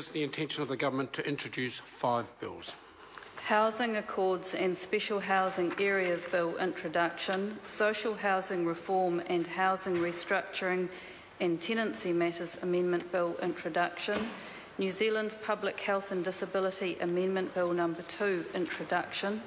It's the intention of the government to introduce five bills. Housing Accords and Special Housing Areas Bill introduction, Social Housing Reform and Housing Restructuring and Tenancy Matters Amendment Bill introduction, New Zealand Public Health and Disability Amendment Bill Number 2 introduction,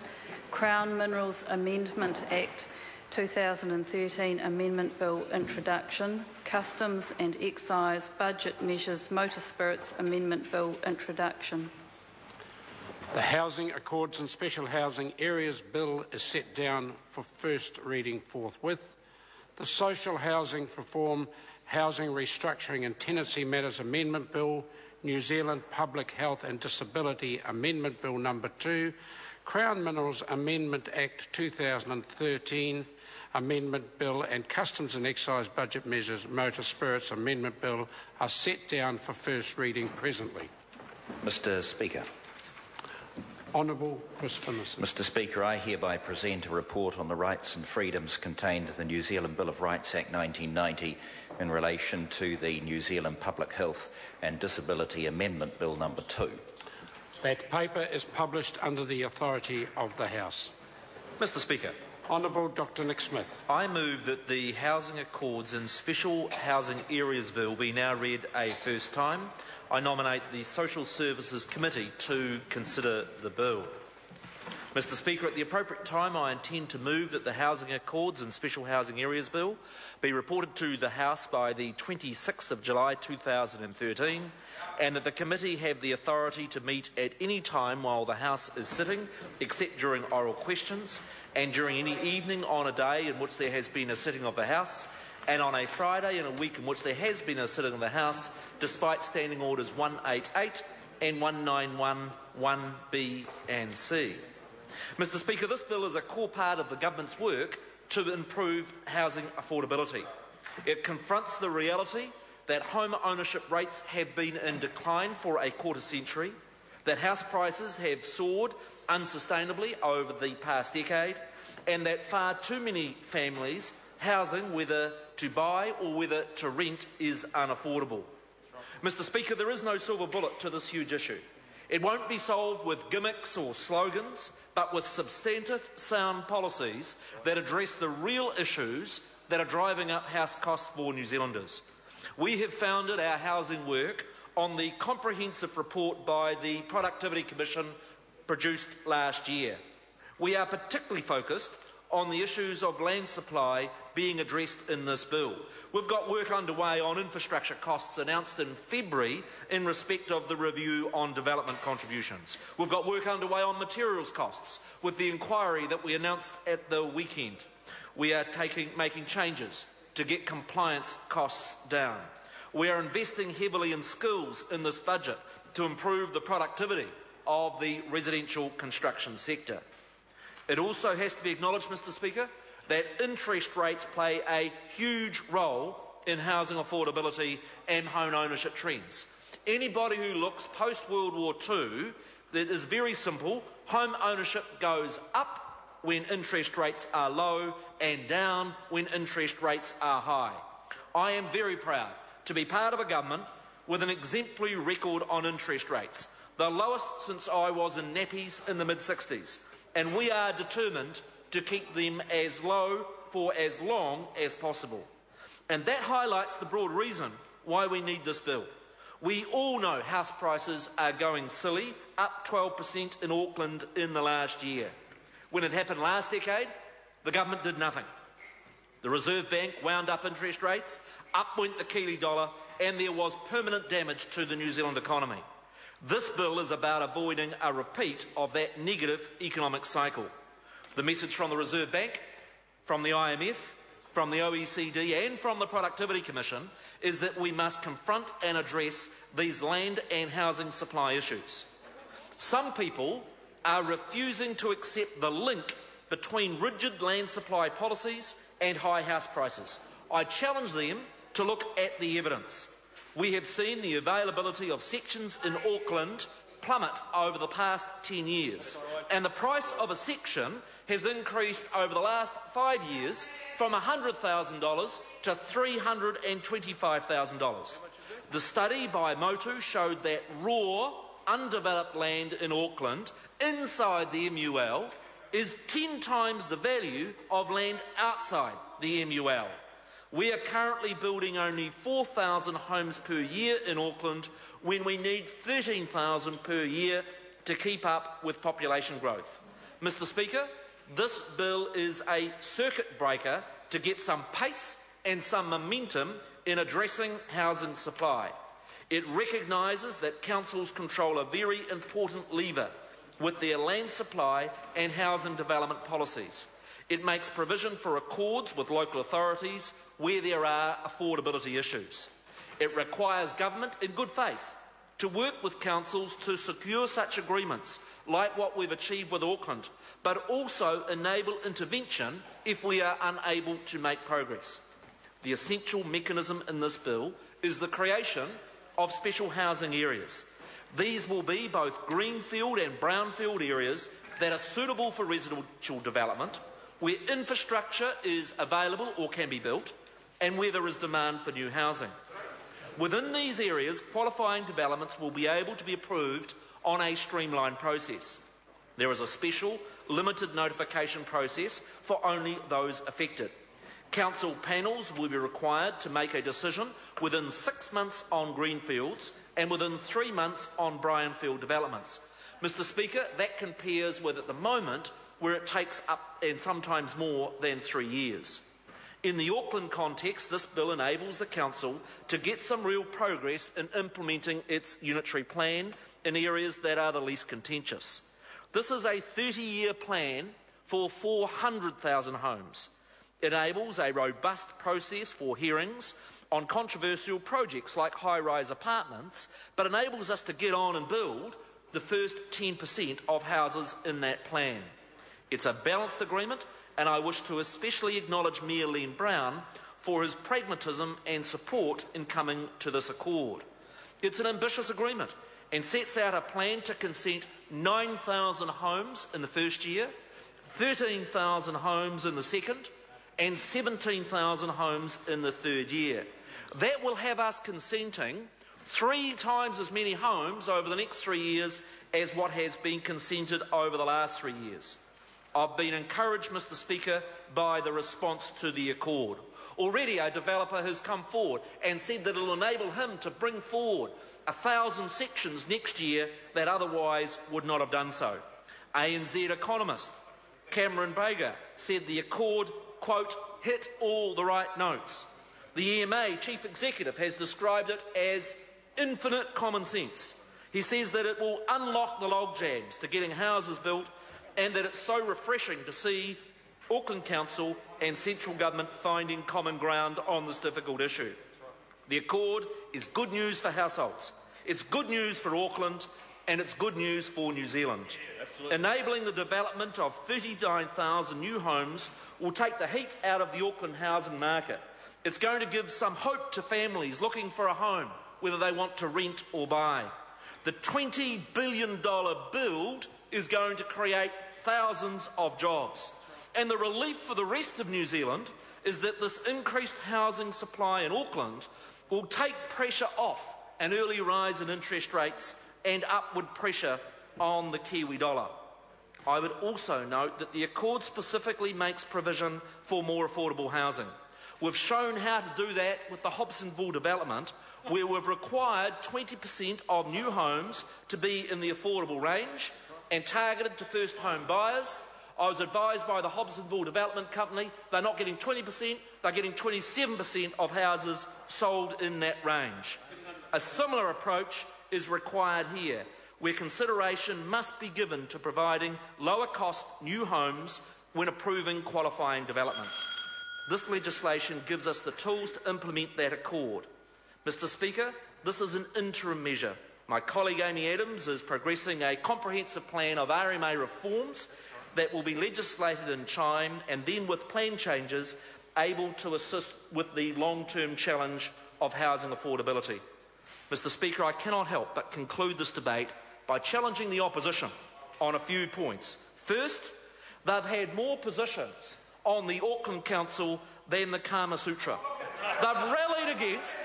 Crown Minerals Amendment Act 2013 Amendment Bill introduction, Customs and Excise Budget Measures Motor Spirits Amendment Bill introduction. The Housing Accords and Special Housing Areas Bill is set down for first reading forthwith. The Social Housing Reform, Housing Restructuring and Tenancy Matters Amendment Bill, New Zealand Public Health and Disability Amendment Bill Number 2, Crown Minerals Amendment Act 2013 Amendment Bill and Customs and Excise Budget Measures Motor Spirits Amendment Bill are set down for first reading presently. Mr Speaker. Honourable Christopher Finlayson. Mr Speaker, I hereby present a report on the rights and freedoms contained in the New Zealand Bill of Rights Act 1990 in relation to the New Zealand Public Health and Disability Amendment Bill number 2. That paper is published under the authority of the House. Mr Speaker. Honourable Dr Nick Smith. I move that the Housing Accords and Special Housing Areas Bill be now read a first time. I nominate the Social Services Committee to consider the bill. Mr Speaker, at the appropriate time I intend to move that the Housing Accords and Special Housing Areas Bill be reported to the House by the 26th of July 2013 and that the committee have the authority to meet at any time while the House is sitting, except during oral questions, and during any evening on a day in which there has been a sitting of the House, and on a Friday in a week in which there has been a sitting of the House, despite Standing Orders 188 and 191, 1B and C. Mr Speaker, this bill is a core part of the government's work to improve housing affordability. It confronts the reality that home ownership rates have been in decline for a quarter century, that house prices have soared unsustainably over the past decade, and that far too many families housing, whether to buy or whether to rent, is unaffordable. Mr Speaker, there is no silver bullet to this huge issue. It won't be solved with gimmicks or slogans, but with substantive, sound policies that address the real issues that are driving up house costs for New Zealanders. We have founded our housing work on the comprehensive report by the Productivity Commission produced last year. We are particularly focused on the issues of land supply being addressed in this bill. We've got work underway on infrastructure costs announced in February in respect of the review on development contributions. We've got work underway on materials costs with the inquiry that we announced at the weekend. We are taking, making changes to get compliance costs down. We are investing heavily in skills in this budget to improve the productivity of the residential construction sector. It also has to be acknowledged, Mr Speaker, that interest rates play a huge role in housing affordability and home ownership trends. Anybody who looks post World War II, it is very simple. Home ownership goes up when interest rates are low and down when interest rates are high. I am very proud to be part of a government with an exemplary record on interest rates, the lowest since I was in nappies in the mid 60s and we are determined to keep them as low for as long as possible. And that highlights the broad reason why we need this bill. We all know house prices are going silly, up 12% in Auckland in the last year. When it happened last decade, the government did nothing. The Reserve Bank wound up interest rates, up went the Kiwi dollar, and there was permanent damage to the New Zealand economy. This bill is about avoiding a repeat of that negative economic cycle. The message from the Reserve Bank, from the IMF, from the OECD, and from the Productivity Commission is that we must confront and address these land and housing supply issues. Some people are refusing to accept the link between rigid land supply policies and high house prices. I challenge them to look at the evidence we have seen the availability of sections in Auckland plummet over the past 10 years. And the price of a section has increased over the last five years from $100,000 to $325,000. The study by Motu showed that raw, undeveloped land in Auckland inside the MUL is 10 times the value of land outside the MUL. We are currently building only 4,000 homes per year in Auckland when we need 13,000 per year to keep up with population growth. Mr Speaker, this bill is a circuit breaker to get some pace and some momentum in addressing housing supply. It recognises that councils control a very important lever with their land supply and housing development policies. It makes provision for accords with local authorities where there are affordability issues. It requires government, in good faith, to work with councils to secure such agreements, like what we've achieved with Auckland, but also enable intervention if we are unable to make progress. The essential mechanism in this bill is the creation of special housing areas. These will be both greenfield and brownfield areas that are suitable for residential development, where infrastructure is available or can be built, and where there is demand for new housing. Within these areas, qualifying developments will be able to be approved on a streamlined process. There is a special limited notification process for only those affected. Council panels will be required to make a decision within six months on greenfields and within three months on brownfield developments. Mr Speaker, that compares with at the moment where it takes up and sometimes more than three years. In the Auckland context, this bill enables the Council to get some real progress in implementing its unitary plan in areas that are the least contentious. This is a 30 year plan for 400,000 homes. It enables a robust process for hearings on controversial projects like high rise apartments, but enables us to get on and build the first 10% of houses in that plan. It's a balanced agreement, and I wish to especially acknowledge Mayor Brown for his pragmatism and support in coming to this accord. It's an ambitious agreement and sets out a plan to consent 9,000 homes in the first year, 13,000 homes in the second, and 17,000 homes in the third year. That will have us consenting three times as many homes over the next three years as what has been consented over the last three years. I've been encouraged, Mr Speaker, by the response to the Accord. Already a developer has come forward and said that it will enable him to bring forward a thousand sections next year that otherwise would not have done so. ANZ economist Cameron Bagrie said the Accord, quote, hit all the right notes. The EMA chief executive has described it as infinite common sense. He says that it will unlock the logjams to getting houses built and that it's so refreshing to see Auckland Council and central government finding common ground on this difficult issue. The Accord is good news for households, it's good news for Auckland, and it's good news for New Zealand. Yeah, Enabling the development of 39,000 new homes will take the heat out of the Auckland housing market. It's going to give some hope to families looking for a home, whether they want to rent or buy. The $20 billion build is going to create thousands of jobs. And the relief for the rest of New Zealand is that this increased housing supply in Auckland will take pressure off an early rise in interest rates and upward pressure on the Kiwi dollar. I would also note that the Accord specifically makes provision for more affordable housing. We've shown how to do that with the Hobsonville development, where we've required 20% of new homes to be in the affordable range and targeted to first home buyers. I was advised by the Hobsonville Development Company they're not getting 20%, they're getting 27% of houses sold in that range. A similar approach is required here, where consideration must be given to providing lower cost new homes when approving qualifying developments. This legislation gives us the tools to implement that accord. Mr Speaker, this is an interim measure. My colleague Amy Adams is progressing a comprehensive plan of RMA reforms that will be legislated in time and then with plan changes able to assist with the long-term challenge of housing affordability. Mr Speaker, I cannot help but conclude this debate by challenging the opposition on a few points. First, they've had more positions on the Auckland Council than the Kama Sutra. They've rallied against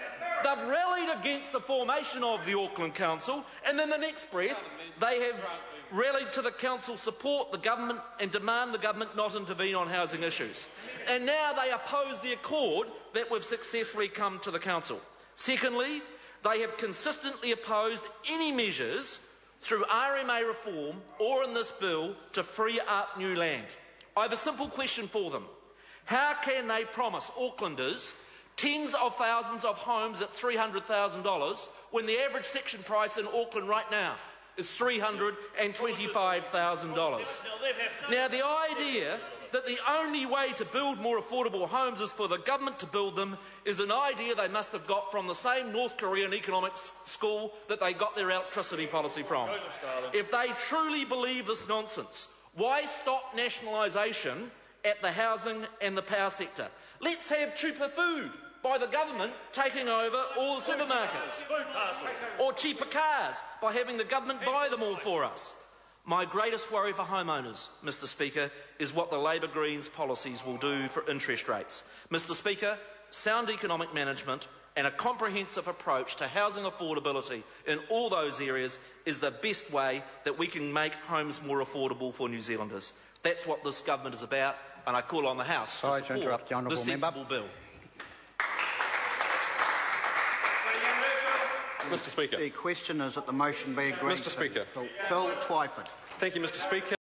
They've rallied against the formation of the Auckland Council, and then the next breath, they have rallied to the council support the government and demand the government not intervene on housing issues. And now they oppose the accord that we've successfully come to the council. Secondly, they have consistently opposed any measures through RMA reform or in this bill to free up new land. I have a simple question for them. How can they promise Aucklanders tens of thousands of homes at $300,000 when the average section price in Auckland right now is $325,000? Now, the idea that the only way to build more affordable homes is for the government to build them is an idea they must have got from the same North Korean economics school that they got their electricity policy from. If they truly believe this nonsense, why stop nationalisation at the housing and the power sector? Let's have cheaper food by the government taking over all the supermarkets. Or cheaper cars by having the government buy them all for us. My greatest worry for homeowners, Mr Speaker, is what the Labour Greens policies will do for interest rates. Mr Speaker, sound economic management and a comprehensive approach to housing affordability in all those areas is the best way that we can make homes more affordable for New Zealanders. That's what this government is about, and I call on the House Sorry to to support interrupt the honourable this member. sensible bill. Mr Speaker. The question is that the motion be agreed Mr. to. Speaker. Phil Twyford. Thank you, Mr Speaker.